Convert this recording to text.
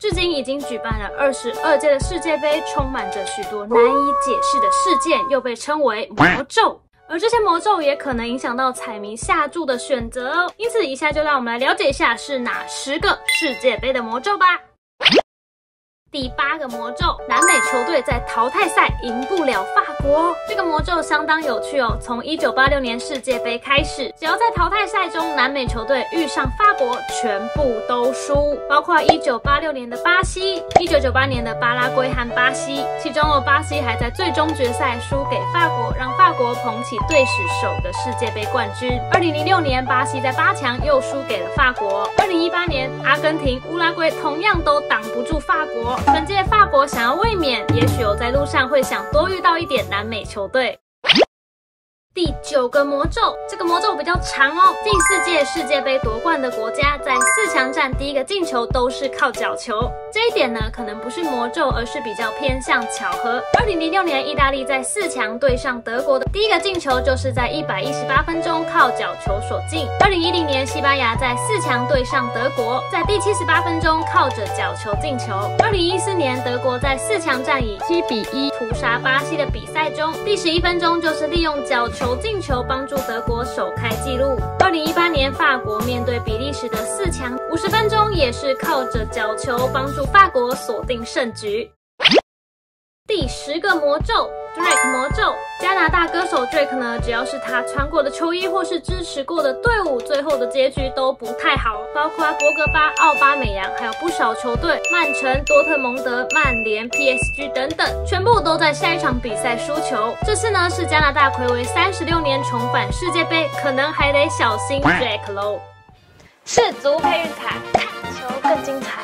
至今已经举办了二十二届的世界杯，充满着许多难以解释的事件，又被称为魔咒。而这些魔咒也可能影响到彩民下注的选择哦。因此，以下就让我们来了解一下是哪十个世界杯的魔咒吧。第八个魔咒，南美球队在淘汰赛赢不了法国。这个魔咒相当有趣哦。从一九八六年世界杯开始，只要在淘汰赛中南美球队遇上法国，全部都输。包括一九八六年的巴西，一九九八年的巴拉圭和巴西，其中哦，巴西还在最终决赛输给法国，让法国捧起队史首个世界杯冠军。二零零六年，巴西在八强又输给了法国。二零一八年，阿根廷、乌拉圭同样都挡不住法国。本届法国想要卫冕，也许有在路上会想多遇到一点南美球队。第九个魔咒，这个魔咒比较长哦。第四届世界杯夺冠的国家在四强战第一个进球都是靠角球，这一点呢可能不是魔咒，而是比较偏向巧合。二零零六年意大利在四强对上德国的第一个进球就是在一百一十八分钟靠角球所进。二零一零年西班牙在四强对上德国，在第七十八分钟靠着角球进球。二零一四年德国在四强战以七比一屠杀巴西的比赛中，第十一分钟就是利用角球。球进球帮助德国首开纪录。二零一八年法国面对比利时的四强，五十分钟也是靠着角球帮助法国锁定胜局。第十个魔咒。Drake 魔咒，加拿大歌手 Drake 呢，只要是他穿过的球衣或是支持过的队伍，最后的结局都不太好。包括博格巴、奥巴美扬，还有不少球队，曼城、多特蒙德、曼联、PSG 等等，全部都在下一场比赛输球。这次呢，是加拿大魁为三十六年重返世界杯，可能还得小心 Drake 喽。世足配运彩，看球更精彩，